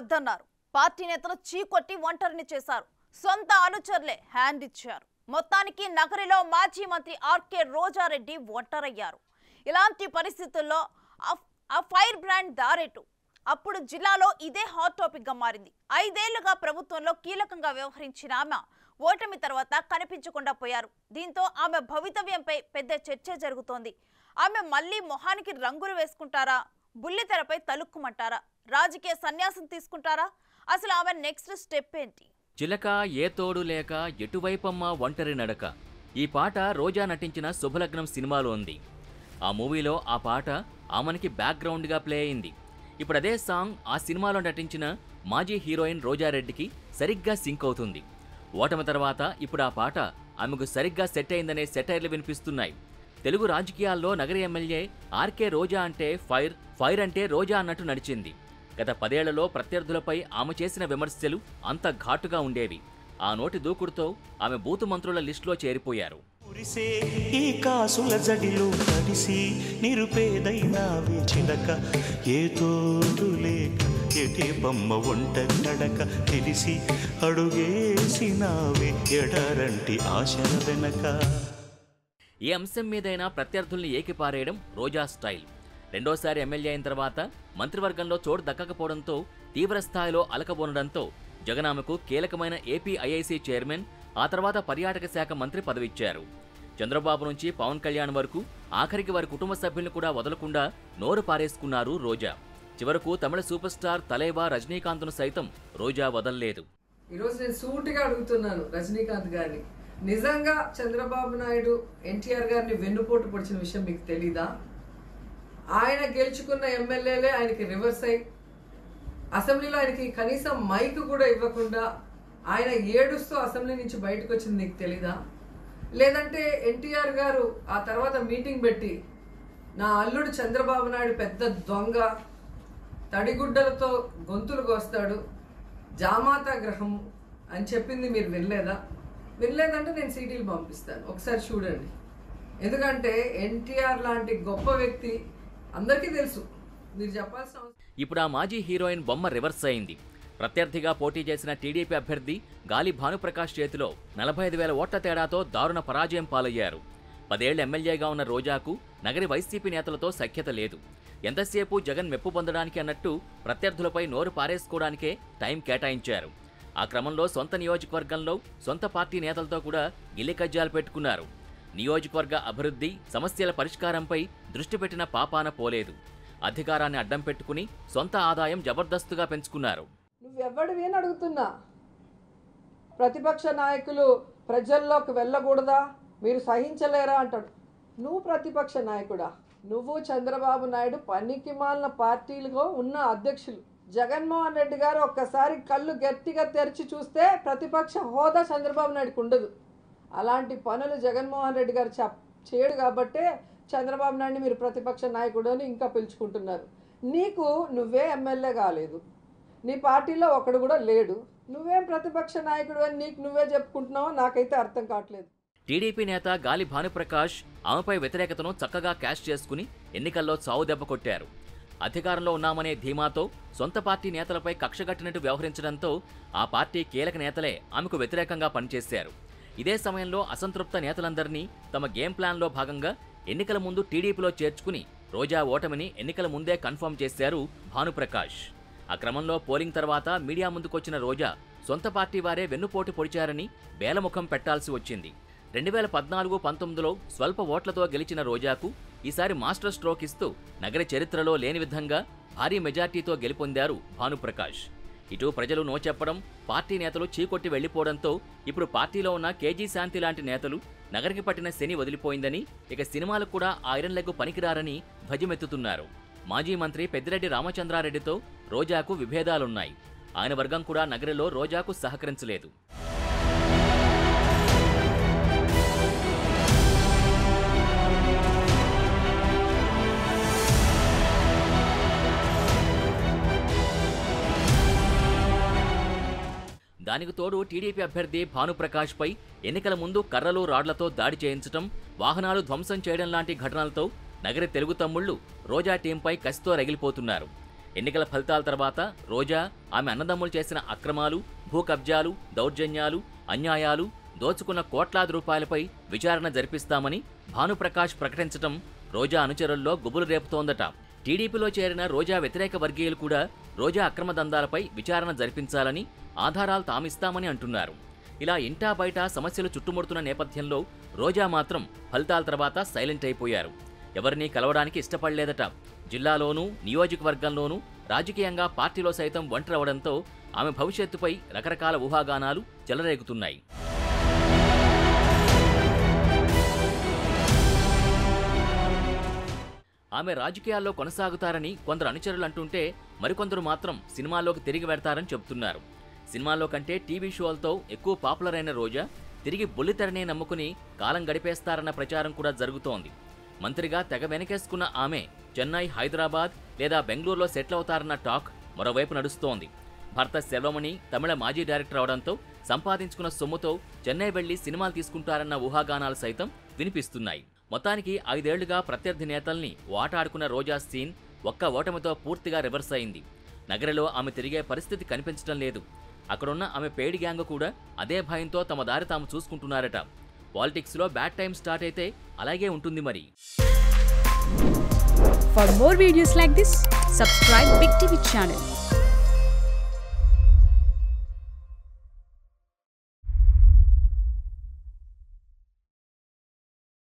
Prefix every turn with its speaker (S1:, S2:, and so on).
S1: వద్దన్నారు. పార్టీ నేతలు చీకొట్టి ఒంటరిని చేశారు. సొంత అనుచరులే హ్యాండ్ ఇచ్చారు. మొత్తానికి నగరిలో మాజీ మంత్రి ఆర్కే రోజారెడ్డి ఒంటరయ్యారు. ఇలాంటి పరిస్థితుల్లో ఆ- ఫైర్ బ్రాండ్ దారెటు. అప్పుడు జిల్లాలో ఇదే హాట్ టాపిక్గా మారింది. ఐదేళ్ళుగా ప్రభుత్వంలో కీలకంగా వ్యవహరించిన ఆమె ఓటమి తర్వాత కనిపించకుండా పోయారు. దీంతో ఆమె భవితవ్యంపై పెద్ద చర్చ జరుగుతోంది. ఆమె మళ్ళీ మొహానికి రంగులు వేసుకుంటారా? బుల్లితెరపై తలుక్కుమంటారా? రాజకీయ సన్యాసం తీసుకుంటారా? అసలు ఆమె నెక్స్ట్ స్టెప్ ఏంటి?
S2: చిలక ఏ తోడు లేక ఎటువైపమ్మ ఒంటరి నడక? ఈ పాట రోజా నటించిన శుభలగ్నం సినిమాలో ఉంది. ఆ మూవీలో ఆ పాట ఆమెనికి బ్యాక్గ్రౌండ్గా ప్లే అయింది. ఇప్పుడు అదే సాంగ్ ఆ సినిమాలో నటించిన మాజీ హీరోయిన్ రోజారెడ్డికి సరిగ్గా సింక్ అవుతుంది. ఓటమి తర్వాత ఇప్పుడు ఆ పాట ఆమెకు సరిగ్గా సెట్ అయిందనే సెటైర్లు వినిపిస్తున్నాయి. తెలుగు రాజకీయాల్లో నగర ఎమ్మెల్యే ఆర్కే రోజా అంటే ఫైర్ ఫైర్ అంటే రోజా అన్నట్టు నడిచింది. గత పదేళ్ళలో ప్రత్యర్థులపై ఆమె చేసిన విమర్శలు అంత ఘాటుగా ఉండేవి. ఆ నోటి దూకుడుతో ఆమె బూతు మంత్రుల లిస్టులో చేరిపోయారు.
S3: ఈ కాసుల జడిలో తడిసి నిరుపేదైనావే చిలక ఏ తోడు లేక ఎటే బొమ్మ ఒంటరి నడక తెలిసి అడుగేసినావే ఎడరంటి ఆశల వెనక.
S2: ఏ అంశం మీదైనా ప్రత్యర్థుల్ని ఏకిపారేయడం రోజా స్టైల్. రెండోసారి ఎమ్మెల్యే అయిన తర్వాత మంత్రివర్గంలో చోటు దక్కకపోవడంతో తీవ్రస్థాయిలో అలకబోనడంతో జగన్ ఆమెకు కీలకమైన ఏపీ ఐఐసీ చైర్మన్ ఆ తర్వాత పర్యాటక శాఖ మంత్రి పదవిచ్చారు. చంద్రబాబు నుంచి పవన్ కళ్యాణ్ వరకు ఆఖరికి వారి కుటుంబ సభ్యులను కూడా వదలకుండా నోరు పారేసుకున్నారు రోజా. చివరకు తమిళ సూపర్ స్టార్ తలేవా రజనీకాంత్ను సైతం రోజా వదల్లేదు.
S4: ఈరోజు నేను సూటిగా అడుగుతున్నాను రజనీకాంత్ గారిని. నిజంగా చంద్రబాబు నాయుడు ఎన్టీఆర్ గారిని వెన్నుపోటు పొడిచిన విషయం మీకు తెలీదా? ఆయన గెలుచుకున్న ఎమ్మెల్యేలే ఆయనకి రివర్స్ అయ్యి అసెంబ్లీలో ఆయనకి కనీసం మైక్ కూడా ఇవ్వకుండా ఆయన ఏడుస్తూ అసెంబ్లీ నుంచి బయటకు వచ్చింది నీకు తెలీదా? లేదంటే ఎన్టీఆర్ గారు ఆ తర్వాత మీటింగ్ పెట్టి నా అల్లుడు చంద్రబాబు నాయుడు పెద్ద దొంగ తడిగుడ్డలతో గొంతులు కోస్తాడు జామాతా గ్రహం అని చెప్పింది మీరు వినలేదా? వినలేదంటే నేను సీడీలు పంపిస్తాను. ఒకసారి చూడండి. ఎందుకంటే ఎన్టీఆర్ లాంటి గొప్ప వ్యక్తి అందరికీ తెలుసు. మీరు చెప్పాల్సిన అవసరం
S2: ఇప్పుడు ఆ మాజీ హీరోయిన్ బొమ్మ రివర్స్ అయింది. ప్రత్యర్థిగా పోటీ చేసిన టీడీపీ అభ్యర్థి గాలి భానుప్రకాష్ చేతిలో నలభై ఐదు వేల ఓట్ల తేడాతో దారుణ పరాజయం పాలయ్యారు. పదేళ్ళ ఎమ్మెల్యేగా ఉన్న రోజాకు నగరి వైసీపీ నేతలతో సఖ్యత లేదు. ఎంతసేపు జగన్ మెప్పు పొందడానికి అన్నట్టు ప్రత్యర్థులపై నోరు పారేసుకోవడానికే టైం కేటాయించారు. ఆ క్రమంలో సొంత నియోజకవర్గంలో సొంత పార్టీ నేతలతో కూడా గిల్లికజ్జాలు పెట్టుకున్నారు. నియోజకవర్గ అభివృద్ధి సమస్యల పరిష్కారంపై దృష్టి పెట్టిన పాపాన పోలేదు. అధికారాన్ని అడ్డం పెట్టుకుని సొంత ఆదాయం జబర్దస్తుగా పెంచుకున్నారు.
S4: నువ్వెవ్వడివి అని అడుగుతున్నా. ప్రతిపక్ష నాయకులు ప్రజల్లోకి వెళ్ళకూడదా? మీరు సహించలేరా అంటాడు. నువ్వు ప్రతిపక్ష నాయకుడా. నువ్వు చంద్రబాబు నాయుడు పనికి మాలిన పార్టీలుగా ఉన్న అధ్యక్షులు. జగన్మోహన్ రెడ్డి గారు ఒక్కసారి కళ్ళు గట్టిగా తెరిచి చూస్తే ప్రతిపక్ష హోదా చంద్రబాబు నాయుడుకు ఉండదు. అలాంటి పనులు జగన్మోహన్ రెడ్డి గారు చెప్ చేయడు కాబట్టే చంద్రబాబు నాయుడిని మీరు ప్రతిపక్ష నాయకుడు అని ఇంకా పిలుచుకుంటున్నారు. నీకు నువ్వే ఎమ్మెల్యే కాలేదు. నీ పార్టీలో ఒకడు కూడా లేడు. నువ్వేం ప్రతిపక్ష నాయకుడు అని నీకు నువ్వే చెప్పుకుంటున్నావో నాకైతే అర్థం కావట్లేదు.
S2: టీడీపీ నేత గాలి భానుప్రకాష్ ఆమెపై వ్యతిరేకతను చక్కగా క్యాష్ చేసుకుని ఎన్నికల్లో చావు దెబ్బ కొట్టారు. అధికారంలో ఉన్నామనే ధీమాతో సొంత పార్టీ నేతలపై కక్షగట్టినట్టు వ్యవహరించడంతో ఆ పార్టీ కీలక నేతలే ఆమెకు వ్యతిరేకంగా పనిచేశారు. ఇదే సమయంలో అసంతృప్త నేతలందరినీ తమ గేమ్ ప్లాన్లో భాగంగా ఎన్నికల ముందు టీడీపీలో చేర్చుకుని రోజా ఓటమిని ఎన్నికల ముందే కన్ఫర్మ్ చేశారు భానుప్రకాష్. ఆ క్రమంలో పోలింగ్ తర్వాత మీడియా ముందుకొచ్చిన రోజా సొంత పార్టీ వారే వెన్నుపోటు పొడిచారని బేలముఖం పెట్టాల్సి వచ్చింది. రెండు వేల పద్నాలుగు పంతొమ్మిదిలో స్వల్ప ఓట్లతో గెలిచిన రోజాకు ఈసారి మాస్టర్ స్ట్రోక్ ఇస్తూ నగర చరిత్రలో లేని విధంగా భారీ మెజార్టీతో గెలుపొందారు భానుప్రకాష్. ఇటు ప్రజలు నో చెప్పడం పార్టీ నేతలు చీకొట్టి వెళ్ళిపోవడంతో ఇప్పుడు పార్టీలో ఉన్న కేజీ శాంతి లాంటి నేతలు నగరికి పట్టిన శని వదిలిపోయిందని ఇక సినిమాలకు కూడా ఆ ఐరన్ లెగ్ పనికిరారని ధ్వజమెత్తుతున్నారు. మాజీ మంత్రి పెద్దిరెడ్డి రామచంద్రారెడ్డితో రోజాకు విభేదాలున్నాయి. ఆయన వర్గం కూడా నగరిలో రోజాకు సహకరించలేదు. దానికి తోడు టీడీపీ అభ్యర్థి భానుప్రకాష్పై ఎన్నికల ముందు కర్రలు రాడ్లతో దాడి చేయించడం వాహనాలు ధ్వంసం చేయడం లాంటి ఘటనలతో నగర తెలుగు తమ్ముళ్ళు రోజా టీంపై కసితో రగిలిపోతున్నారు. ఎన్నికల ఫలితాల తర్వాత రోజా ఆమె అన్నదమ్ములు చేసిన అక్రమాలు భూ కబ్జాలు దౌర్జన్యాలు అన్యాయాలు దోచుకున్న కోట్లాది రూపాయలపై విచారణ జరిపిస్తామని భానుప్రకాష్ ప్రకటించటం రోజా అనుచరుల్లో గుబులు రేపుతోందట. టీడీపీలో చేరిన రోజా వ్యతిరేక వర్గీయులు కూడా రోజా అక్రమ దందాలపై విచారణ జరిపించాలని ఆధారాలు తామిస్తామని అంటున్నారు. ఇలా ఇంటా బయట సమస్యలు చుట్టుముడుతున్న నేపథ్యంలో రోజా మాత్రం ఫలితాల తర్వాత సైలెంట్ అయిపోయారు. ఎవరినీ కలవడానికి ఇష్టపడలేదట. జిల్లాలోనూ నియోజకవర్గంలోనూ రాజకీయంగా పార్టీలో సైతం ఒంటరవడంతో ఆమె భవిష్యత్తుపై రకరకాల ఊహాగానాలు చెలరేగుతున్నాయి. ఆమె రాజకీయాల్లో కొనసాగుతారని కొందరు అనుచరులు అంటుంటే మరికొందరు మాత్రం సినిమాల్లోకి తిరిగి వెడతారని చెబుతున్నారు. సినిమాల్లో కంటే టీవీ షోలతో ఎక్కువ పాపులర్ అయిన రోజా తిరిగి బుల్లితెరనే నమ్ముకుని కాలం గడిపేస్తారన్న ప్రచారం కూడా జరుగుతోంది. మంత్రిగా తెగ వెనకేసుకున్న ఆమె చెన్నై హైదరాబాద్ లేదా బెంగళూరులో సెటిల్ అవుతారన్న టాక్ మరోవైపు నడుస్తోంది. భర్త సెల్వమణి తమిళ మాజీ డైరెక్టర్ అవడంతో సంపాదించుకున్న సొమ్ముతో చెన్నై వెళ్ళి సినిమాలు తీసుకుంటారన్న ఊహాగానాలు సైతం వినిపిస్తున్నాయి. మొత్తానికి ఐదేళ్ళుగా ప్రత్యర్థి నేతల్ని వాటాడుకున్న రోజా సీన్ ఒక్క ఓటమితో పూర్తిగా రివర్స్ అయింది. నగరిలో ఆమె తిరిగే పరిస్థితి కనిపించడం లేదు. అక్కడున్న ఆమె పేడి గ్యాంగ్ కూడా అదే భయంతో తమ దారి తాము చూసుకుంటున్నారట. పాలిటిక్స్లో బ్యాడ్ టైం స్టార్ట్ అయితే అలాగే ఉంటుంది మరి.
S5: For more videos like this subscribe Big TV channel